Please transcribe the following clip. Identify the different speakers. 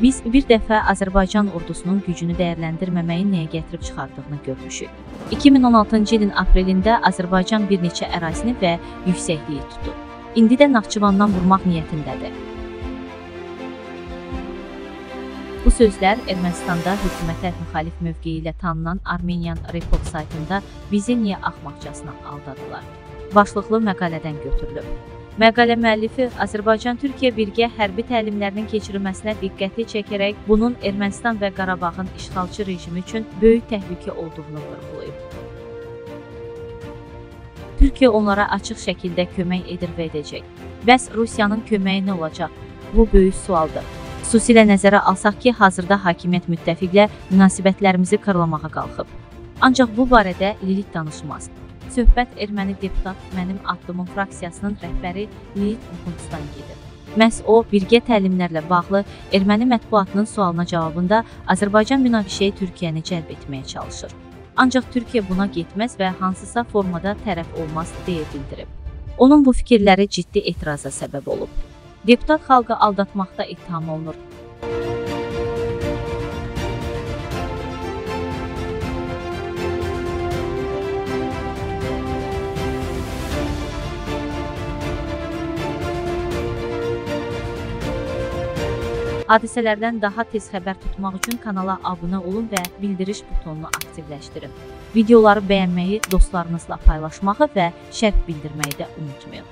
Speaker 1: Biz bir dəfə Azərbaycan ordusunun gücünü dəyərləndirməməyin nəyə gətirib çıxardığını görmüşük. 2016-cı ilin aprelində Azərbaycan bir neçə ərazini və yüksəkliyi tutdu. İndi də Naxçıvandan vurmaq niyyətindədir. Bu sözlər Ermənistanda hökumətə müxalif mövqeyi ilə tanınan Armenian Report saytında bizi niyə axmaqcasına aldadılar? Başlıqlı məqalədən götürülüb. Məqalə müəllifi Azərbaycan-Türkiyə birgə hərbi təlimlərinin keçirilməsinə diqqəti çəkərək bunun Ermənistan və Qarabağın işğalçı rejimi üçün böyük təhlükə olduğunu vurğulayıb. Türkiyə onlara açıq şəkildə kömək edir və edəcək. Bəs Rusiyanın köməyi nə olacaq? Bu böyük sualdır. Xüsusilə nəzərə alsaq ki, hazırda hakimiyyət müttəfiqlə münasibətlərimizi qırlamağa qalxıb. Ancaq bu barədə Lilit danışmaz. Söhbət erməni deputat mənim addımım fraksiyasının rəhbəri Lilit Muxuntsdan gedir. Məhz o, birgə təlimlərlə bağlı erməni mətbuatının sualına cavabında Azərbaycan münaqişəyə Türkiyəni cəlb etməyə çalışır. Ancaq Türkiyə buna getməz və hansısa formada tərəf olmaz deyə bildirib. Onun bu fikirləri ciddi etiraza səbəb olub. Deputat xalqı aldatmaqda ittiham olunur. Hadisələrdən daha tez xəbər tutmaq üçün kanala abunə olun və bildiriş butonunu aktivləşdirin. Videoları bəyənməyi, dostlarınızla paylaşmağı və şərh bildirməyi də unutmayın.